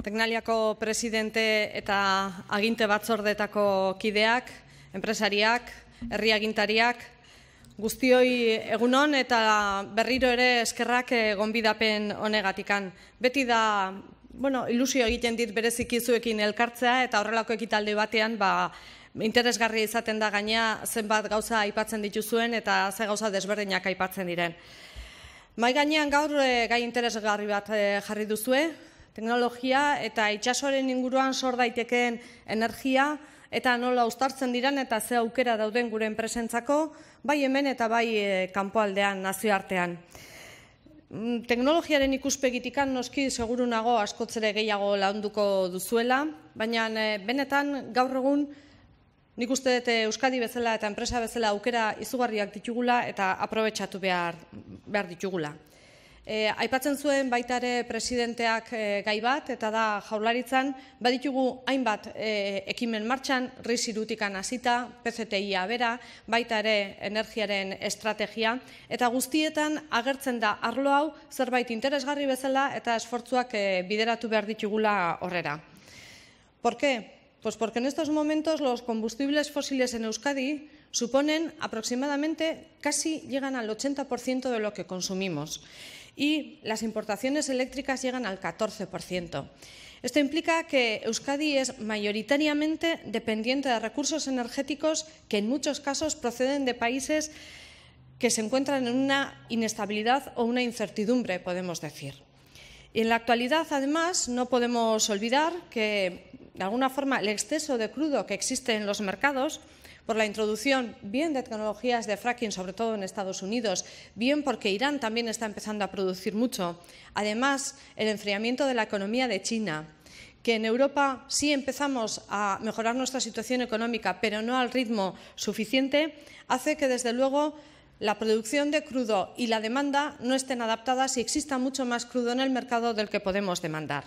Teknaliako presidente eta aginte batzordetako kideak, enpresariak, herri agintariak, guztioi egunon eta berriro ere eskerrak eh, gonbidapen honegatikan. Beti da, bueno, ilusio egiten dit bereziki zuekin elkartzea eta horrelako ekitaldi batean, ba, interesgarria izaten da gaina zenbat gauza aipatzen dituzuen eta ze gauza desberdinak aipatzen diren. Mai gainean gaur eh, gai interesgarri bat eh, jarri duzue, teknologia eta itsasoaren inguruan sor daitekeen energia eta nola uztartzen diran eta ze aukera dauden gure enpresentzako, bai hemen eta bai e, kanpoaldean nazioartean. Mm, teknologiaren ikuspegitikan noski seguru nago askotzere gehiago launduko duzuela, baina e, benetan gaur egun nik uste dut Euskadi bezala eta enpresa bezala aukera izugarriak ditugula eta aprobetsatu behar, behar ditugula. E, aipatzen zuen baita ere presidenteak e, gai bat, eta da jaularitzan, baditugu hainbat e, ekimen martxan, rizirutikan hasita, PCTIA bera, baita ere energiaren estrategia, eta guztietan agertzen da arlo hau zerbait interesgarri bezala eta esfortzuak e, bideratu behar ditugula horrera. Por qué? Pues porque en estos momentos los combustibles fósiles en Euskadi suponen aproximadamente, casi llegan al 80% de lo que consumimos y las importaciones eléctricas llegan al 14%. Esto implica que Euskadi es mayoritariamente dependiente de recursos energéticos que en muchos casos proceden de países que se encuentran en una inestabilidad o una incertidumbre, podemos decir. Y en la actualidad, además, no podemos olvidar que, de alguna forma, el exceso de crudo que existe en los mercados por la introducción bien de tecnologías de fracking, sobre todo en Estados Unidos, bien porque Irán también está empezando a producir mucho. Además, el enfriamiento de la economía de China, que en Europa sí empezamos a mejorar nuestra situación económica, pero no al ritmo suficiente, hace que, desde luego, la producción de crudo y la demanda no estén adaptadas y exista mucho más crudo en el mercado del que podemos demandar.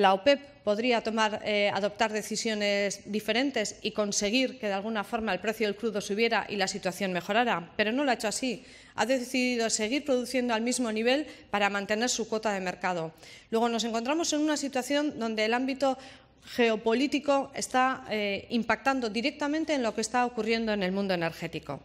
La OPEP podría tomar, eh, adoptar decisiones diferentes y conseguir que de alguna forma el precio del crudo subiera y la situación mejorara, pero no lo ha hecho así. Ha decidido seguir produciendo al mismo nivel para mantener su cuota de mercado. Luego nos encontramos en una situación donde el ámbito geopolítico está eh, impactando directamente en lo que está ocurriendo en el mundo energético.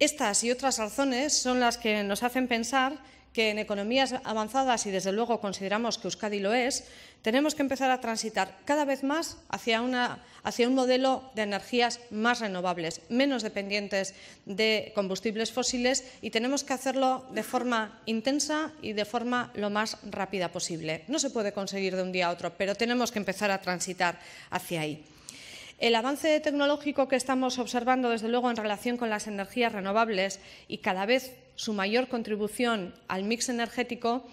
Estas y otras razones son las que nos hacen pensar que en economías avanzadas, y desde luego consideramos que Euskadi lo es, tenemos que empezar a transitar cada vez más hacia, una, hacia un modelo de energías más renovables, menos dependientes de combustibles fósiles y tenemos que hacerlo de forma intensa y de forma lo más rápida posible. No se puede conseguir de un día a otro, pero tenemos que empezar a transitar hacia ahí. El avance tecnológico que estamos observando, desde luego, en relación con las energías renovables y cada vez su mayor contribución al mix energético,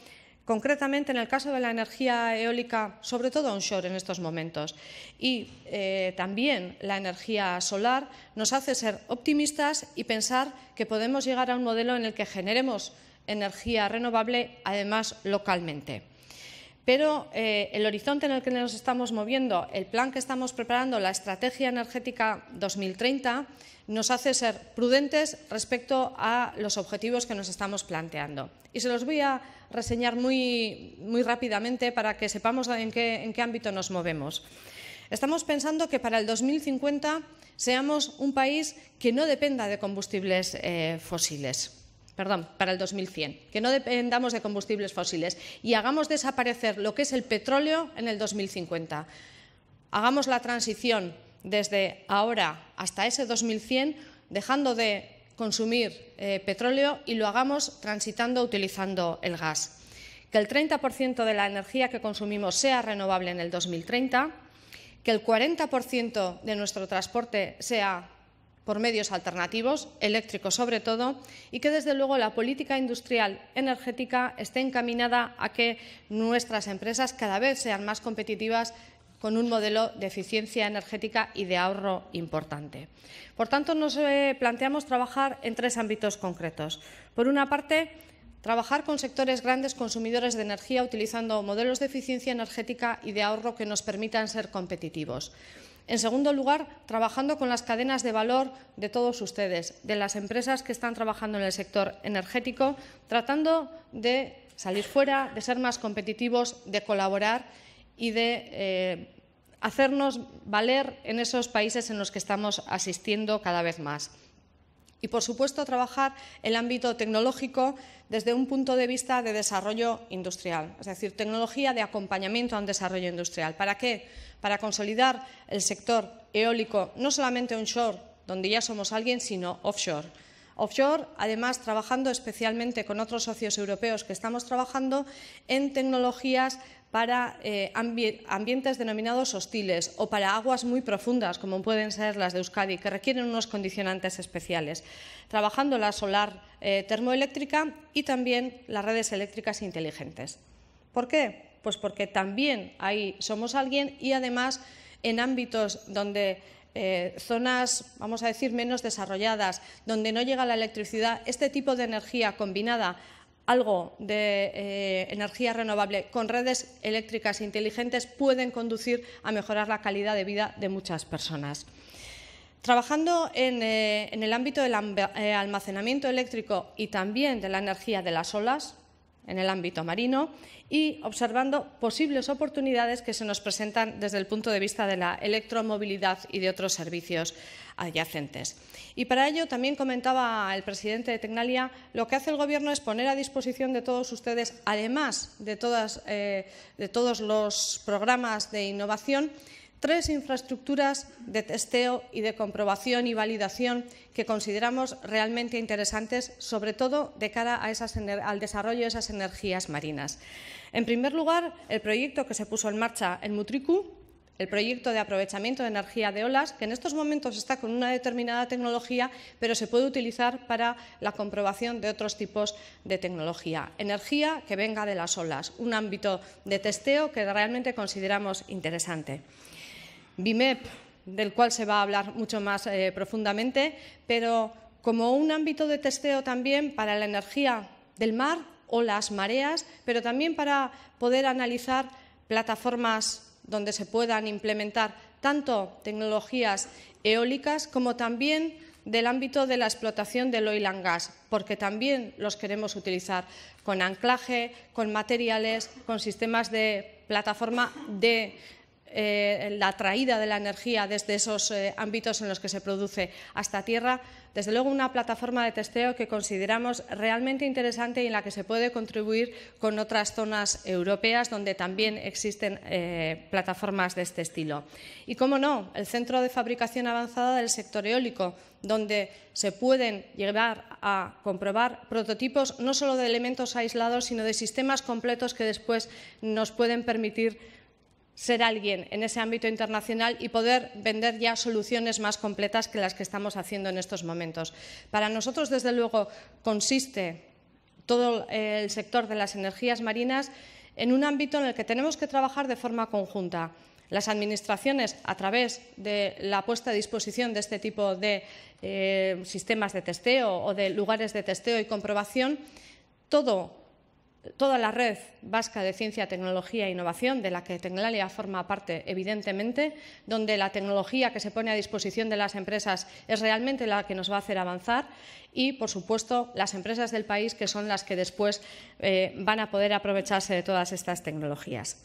concretamente en el caso de la energía eólica, sobre todo onshore en estos momentos, y eh, también la energía solar, nos hace ser optimistas y pensar que podemos llegar a un modelo en el que generemos energía renovable, además localmente. Pero eh, el horizonte en el que nos estamos moviendo, el plan que estamos preparando, la estrategia energética 2030, nos hace ser prudentes respecto a los objetivos que nos estamos planteando. Y se los voy a reseñar muy, muy rápidamente para que sepamos en qué, en qué ámbito nos movemos. Estamos pensando que para el 2050 seamos un país que no dependa de combustibles eh, fósiles perdón, para el 2100, que no dependamos de combustibles fósiles y hagamos desaparecer lo que es el petróleo en el 2050. Hagamos la transición desde ahora hasta ese 2100, dejando de consumir eh, petróleo y lo hagamos transitando utilizando el gas. Que el 30% de la energía que consumimos sea renovable en el 2030, que el 40% de nuestro transporte sea por medios alternativos, eléctricos sobre todo, y que desde luego la política industrial energética esté encaminada a que nuestras empresas cada vez sean más competitivas con un modelo de eficiencia energética y de ahorro importante. Por tanto, nos eh, planteamos trabajar en tres ámbitos concretos. Por una parte, trabajar con sectores grandes consumidores de energía utilizando modelos de eficiencia energética y de ahorro que nos permitan ser competitivos. En segundo lugar, trabajando con las cadenas de valor de todos ustedes, de las empresas que están trabajando en el sector energético, tratando de salir fuera, de ser más competitivos, de colaborar y de eh, hacernos valer en esos países en los que estamos asistiendo cada vez más. Y, por supuesto, trabajar el ámbito tecnológico desde un punto de vista de desarrollo industrial, es decir, tecnología de acompañamiento a un desarrollo industrial. ¿Para qué? Para consolidar el sector eólico, no solamente onshore, donde ya somos alguien, sino offshore. Offshore, además, trabajando especialmente con otros socios europeos que estamos trabajando en tecnologías para eh, ambientes denominados hostiles o para aguas muy profundas, como pueden ser las de Euskadi, que requieren unos condicionantes especiales, trabajando la solar eh, termoeléctrica y también las redes eléctricas inteligentes. ¿Por qué? Pues porque también ahí somos alguien y además en ámbitos donde eh, zonas, vamos a decir, menos desarrolladas, donde no llega la electricidad, este tipo de energía combinada algo de eh, energía renovable con redes eléctricas inteligentes pueden conducir a mejorar la calidad de vida de muchas personas. Trabajando en, eh, en el ámbito del almacenamiento eléctrico y también de la energía de las olas, en el ámbito marino y observando posibles oportunidades que se nos presentan desde el punto de vista de la electromovilidad y de otros servicios adyacentes. Y para ello también comentaba el presidente de Tecnalia, lo que hace el Gobierno es poner a disposición de todos ustedes, además de, todas, eh, de todos los programas de innovación, tres infraestructuras de testeo y de comprobación y validación que consideramos realmente interesantes, sobre todo de cara al desarrollo de esas energías marinas. En primer lugar, el proyecto que se puso en marcha en Mutriku, el proyecto de aprovechamiento de energía de olas, que en estos momentos está con una determinada tecnología, pero se puede utilizar para la comprobación de otros tipos de tecnología. Energía que venga de las olas, un ámbito de testeo que realmente consideramos interesante. BIMEP, del cual se va a hablar mucho más eh, profundamente, pero como un ámbito de testeo también para la energía del mar o las mareas, pero también para poder analizar plataformas donde se puedan implementar tanto tecnologías eólicas como también del ámbito de la explotación del oil and gas, porque también los queremos utilizar con anclaje, con materiales, con sistemas de plataforma de eh, la traída de la energía desde esos eh, ámbitos en los que se produce hasta tierra, desde luego una plataforma de testeo que consideramos realmente interesante y en la que se puede contribuir con otras zonas europeas donde también existen eh, plataformas de este estilo. Y, cómo no, el Centro de Fabricación Avanzada del Sector Eólico, donde se pueden llegar a comprobar prototipos no solo de elementos aislados, sino de sistemas completos que después nos pueden permitir ser alguien en ese ámbito internacional y poder vender ya soluciones más completas que las que estamos haciendo en estos momentos. Para nosotros, desde luego, consiste todo el sector de las energías marinas en un ámbito en el que tenemos que trabajar de forma conjunta. Las administraciones, a través de la puesta a disposición de este tipo de eh, sistemas de testeo o de lugares de testeo y comprobación, todo toda la red vasca de ciencia, tecnología e innovación, de la que Tecnalia forma parte, evidentemente, donde la tecnología que se pone a disposición de las empresas es realmente la que nos va a hacer avanzar y, por supuesto, las empresas del país, que son las que después eh, van a poder aprovecharse de todas estas tecnologías.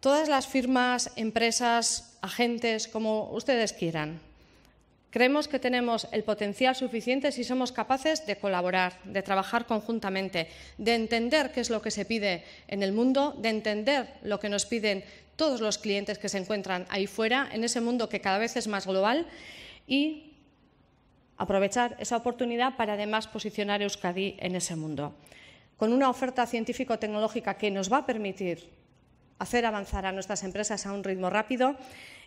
Todas las firmas, empresas, agentes, como ustedes quieran, Creemos que tenemos el potencial suficiente si somos capaces de colaborar, de trabajar conjuntamente, de entender qué es lo que se pide en el mundo, de entender lo que nos piden todos los clientes que se encuentran ahí fuera, en ese mundo que cada vez es más global, y aprovechar esa oportunidad para además posicionar Euskadi en ese mundo. Con una oferta científico-tecnológica que nos va a permitir hacer avanzar a nuestras empresas a un ritmo rápido,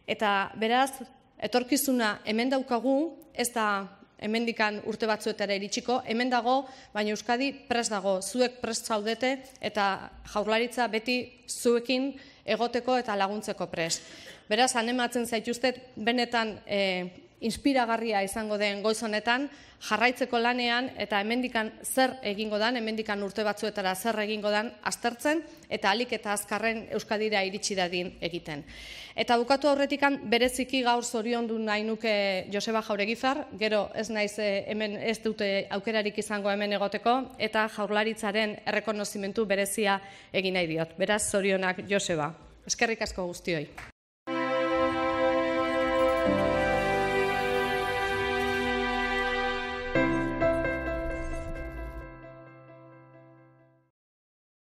eta beraz, etorkizuna hemen daukagu, ez da hemendikan urte batzuetara iritsiko, hemen dago, baina Euskadi pres dago, zuek pres zaudete eta jaurlaritza beti zuekin egoteko eta laguntzeko pres. Beraz, anematzen zaituztet, benetan e, inspiragarria izango den goiz honetan, jarraitzeko lanean eta hemendikan zer egingo dan, hemendikan urte batzuetara zer egingo dan aztertzen eta alik eta azkarren Euskadira iritsi dadin egiten. Eta bukatu aurretikan bereziki gaur zoriondu nahi nuke Joseba Jauregizar, gero ez naiz eh, hemen ez dute aukerarik izango hemen egoteko eta jaurlaritzaren errekonozimentu berezia egin nahi diot. Beraz, zorionak Joseba. Eskerrik asko guztioi.